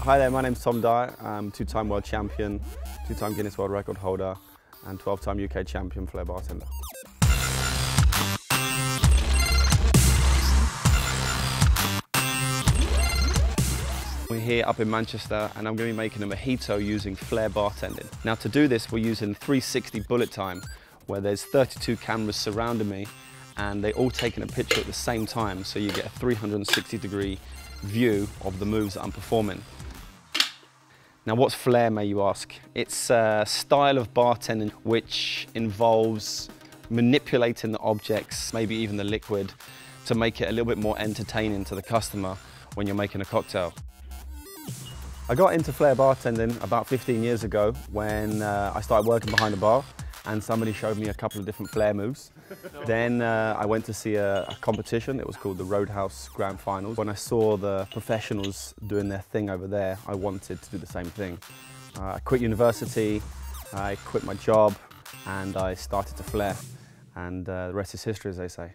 Hi there, my name's Tom Dyer. I'm two-time world champion, two-time Guinness World Record holder, and 12-time UK champion flair bartender. We're here up in Manchester and I'm going to be making a mojito using flair bartending. Now to do this we're using 360 bullet time where there's 32 cameras surrounding me and they all taking a picture at the same time so you get a 360 degree view of the moves that I'm performing. Now what's flair may you ask? It's a style of bartending which involves manipulating the objects, maybe even the liquid, to make it a little bit more entertaining to the customer when you're making a cocktail. I got into flair bartending about 15 years ago when uh, I started working behind a bar and somebody showed me a couple of different flair moves. then uh, I went to see a, a, competition, it was called the Roadhouse Grand Finals. When I saw the professionals doing their thing over there, I wanted to do the same thing. Uh, I quit university, I quit my job, and I started to flair. And uh, the rest is history, as they say.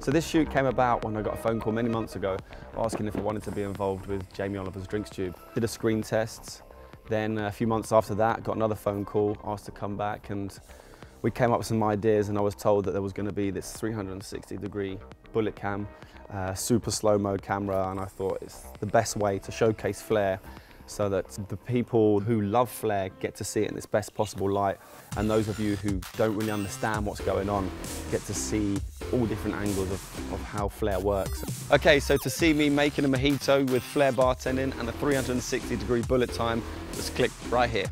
So this shoot came about when I got a phone call many months ago asking if I wanted to be involved with Jamie Oliver's Drinks Tube. Did a screen test, then a few months after that got another phone call, asked to come back and we came up with some ideas and I was told that there was going to be this 360 degree bullet cam, uh, super slow-mo camera and I thought it's the best way to showcase flair so that the people who love flair get to see it in its best possible light and those of you who don't really understand what's going on get to see all different angles of, of how flair works. Okay, so to see me making a mojito with flair bartending and a 360 degree bullet time, just click right here.